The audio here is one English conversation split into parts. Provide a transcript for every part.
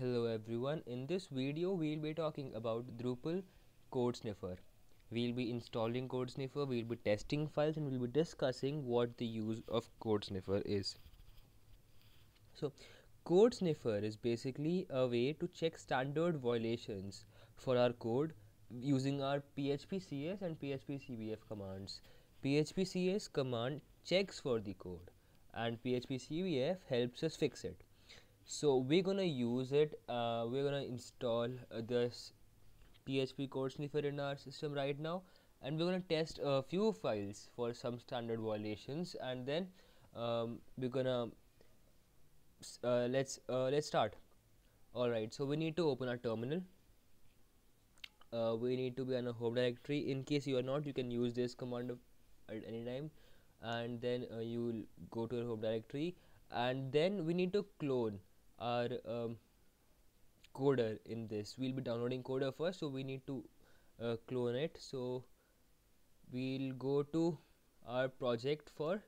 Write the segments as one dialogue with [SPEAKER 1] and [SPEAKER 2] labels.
[SPEAKER 1] Hello everyone, in this video we'll be talking about Drupal Code Sniffer. We'll be installing Code Sniffer, we'll be testing files and we'll be discussing what the use of Code Sniffer is. So Code Sniffer is basically a way to check standard violations for our code using our phpcs and phpcbf commands. phpcs command checks for the code and phpcbf helps us fix it so we're gonna use it uh, we're gonna install uh, this php code sniffer in our system right now and we're gonna test a few files for some standard violations and then um, we're gonna uh, let's uh, let's start. All right so we need to open our terminal. Uh, we need to be on a home directory. In case you are not you can use this command at any time and then uh, you will go to your home directory. And then we need to clone our um, coder in this. We'll be downloading coder first so we need to uh, clone it. So we'll go to our project for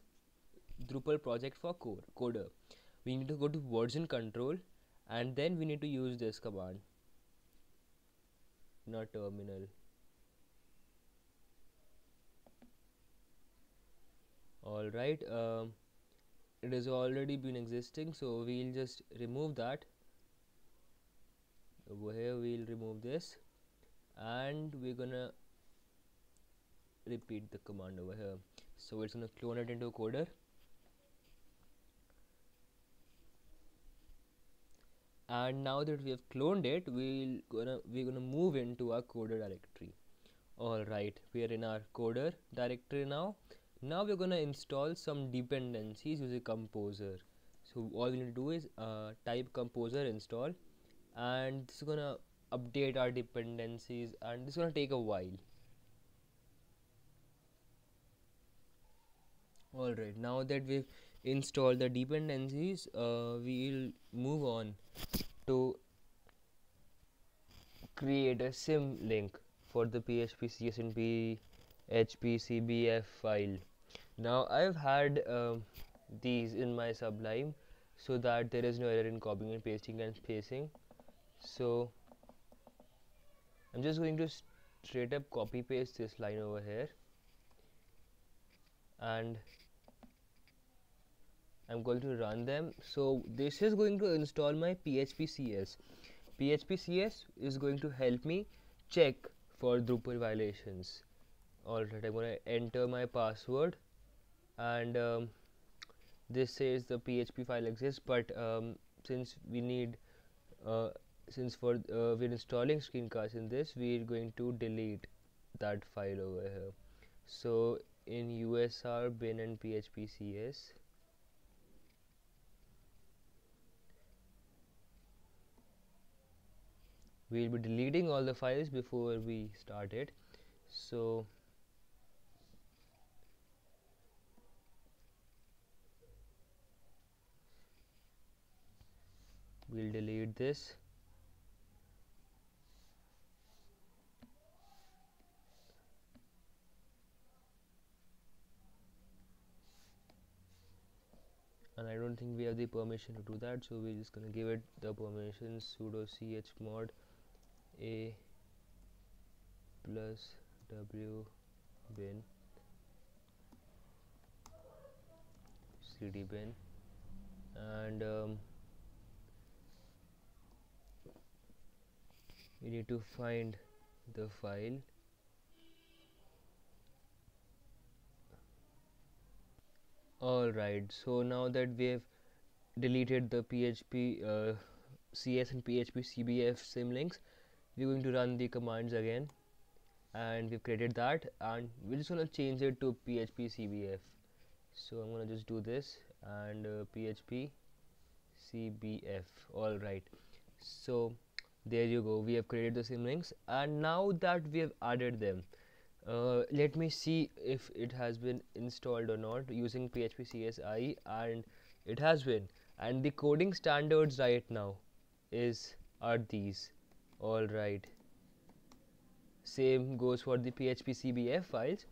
[SPEAKER 1] Drupal project for code coder. We need to go to version control and then we need to use this command. Not terminal. All right um, it has already been existing so we'll just remove that. Over here we'll remove this and we're gonna repeat the command over here. So it's gonna clone it into a coder. And now that we have cloned it we'll gonna we're gonna move into our coder directory. All right we are in our coder directory now now we're gonna install some dependencies using composer. So all we need to do is uh, type composer install and this is gonna update our dependencies and this is gonna take a while. All right now that we've installed the dependencies uh, we'll move on to create a symlink for the php csnp hpcbf file now I've had um, these in my sublime so that there is no error in copying and pasting and spacing. So I'm just going to straight up copy paste this line over here. And I'm going to run them. So this is going to install my PHP CS PHP CS is going to help me check for Drupal violations. Alright I'm going to enter my password and um, this says the PHP file exists but um, since we need uh, since for uh, we're installing screencast in this we're going to delete that file over here. So in usr bin and phpcs we'll be deleting all the files before we start it. So we'll delete this. And I don't think we have the permission to do that so we're just gonna give it the permission sudo chmod a plus w bin cd bin. And um, we need to find the file. Alright so now that we have deleted the php uh, cs and php cbf symlinks we're going to run the commands again. And we've created that and we're just going to change it to php cbf so i'm going to just do this and uh, php cbf all right so there you go we have created the symlinks and now that we have added them uh, let me see if it has been installed or not using php csi and it has been. And the coding standards right now is are these. All right. Same goes for the php cbf files.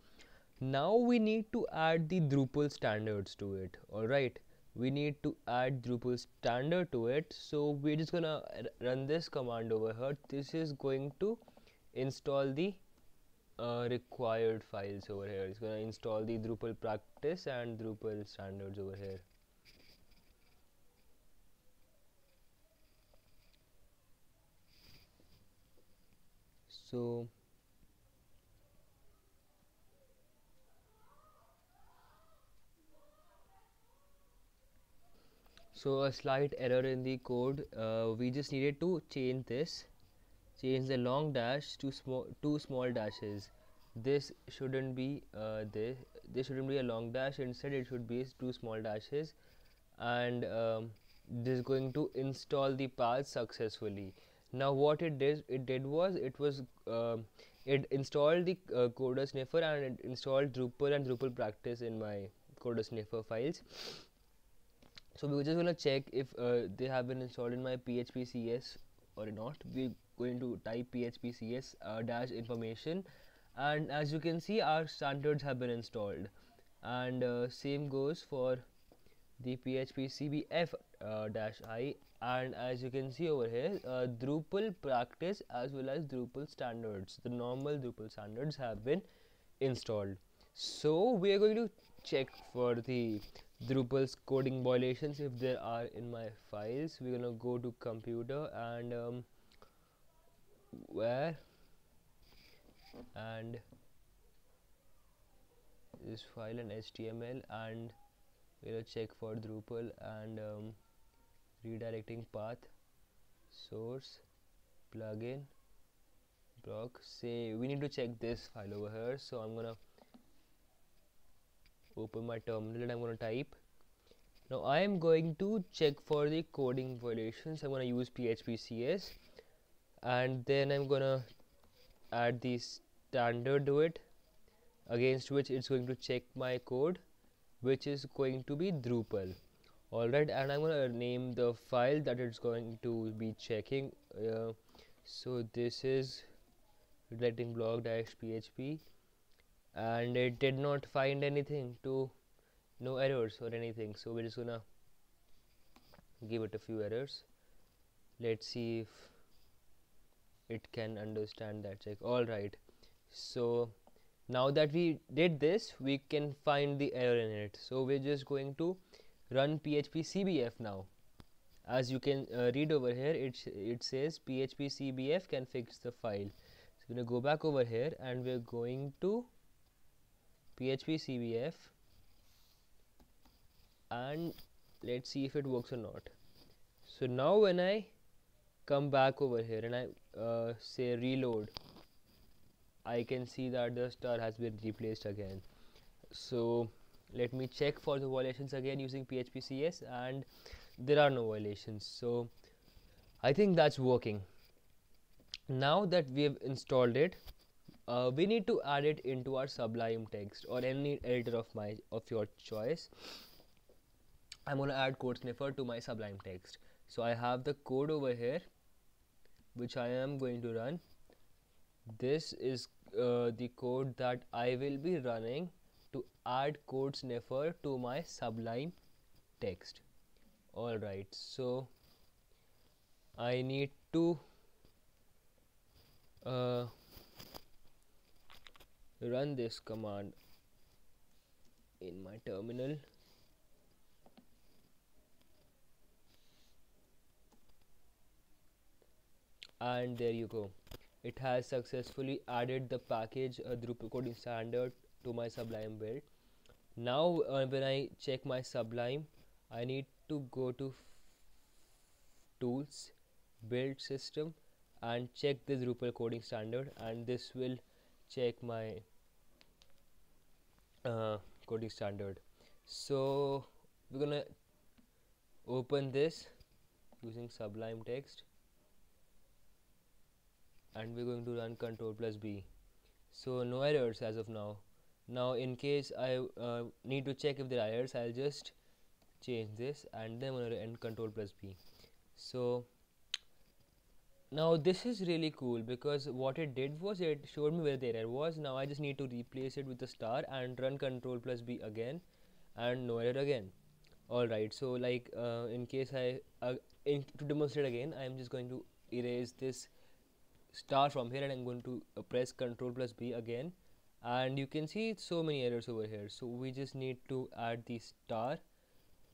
[SPEAKER 1] Now we need to add the drupal standards to it. All right we need to add Drupal standard to it. So we're just gonna run this command over here. This is going to install the uh, required files over here. It's gonna install the Drupal practice and Drupal standards over here. So so a slight error in the code. Uh, we just needed to change this change the long dash to small two small dashes. This shouldn't be uh, this this shouldn't be a long dash. Instead it should be two small dashes. And um, this is going to install the path successfully. Now what it did it did was it was uh, it installed the uh, coder sniffer and it installed drupal and drupal practice in my coder sniffer files so we're just gonna check if uh, they have been installed in my php cs or not. We're going to type php cs uh, dash information. And as you can see our standards have been installed. And uh, same goes for the php cbf uh, dash i. And as you can see over here uh, drupal practice as well as drupal standards the normal drupal standards have been installed. So we are going to check for the Drupal's coding violations if there are in my files we're gonna go to computer and um, where? And this file and HTML and we'll check for Drupal and um, redirecting path source plugin block say we need to check this file over here so I'm gonna open my terminal and I'm going to type. Now I am going to check for the coding violations I'm going to use PHP CS and then I'm going to add the standard to it against which it's going to check my code which is going to be Drupal. Alright and I'm going to name the file that it's going to be checking uh, so this is redirecting block dash php and it did not find anything to no errors or anything. So we're just gonna give it a few errors. Let's see if it can understand that check. All right. So now that we did this we can find the error in it. So we're just going to run php cbf now. As you can uh, read over here it it says php cbf can fix the file. So we're going to go back over here and we're going to php cbf and let's see if it works or not. So now when I come back over here and I uh, say reload I can see that the star has been replaced again. So let me check for the violations again using php cs and there are no violations. So I think that's working. Now that we have installed it uh, we need to add it into our sublime text or any editor of my of your choice. I'm going to add code sniffer to my sublime text. So i have the code over here which i am going to run. This is uh, the code that i will be running to add code sniffer to my sublime text. All right so i need to uh, run this command in my terminal. And there you go. It has successfully added the package uh, Drupal coding standard to my sublime build. Now uh, when I check my sublime I need to go to tools build system and check the Drupal coding standard. And this will check my uh, coding standard. So we're gonna open this using sublime text. And we're going to run control plus b. So no errors as of now. Now in case I uh, need to check if there are errors I'll just change this and then I'm to run control plus b. So now this is really cool because what it did was it showed me where the error was. Now I just need to replace it with a star and run control plus B again and no error again. Alright so like uh, in case I uh, in, to demonstrate again I'm just going to erase this star from here and I'm going to uh, press control plus B again. And you can see so many errors over here. So we just need to add the star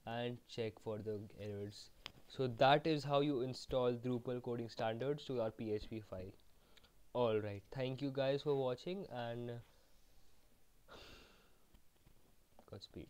[SPEAKER 1] and check for the errors so that is how you install Drupal coding standards to your PHP file. Alright thank you guys for watching and Godspeed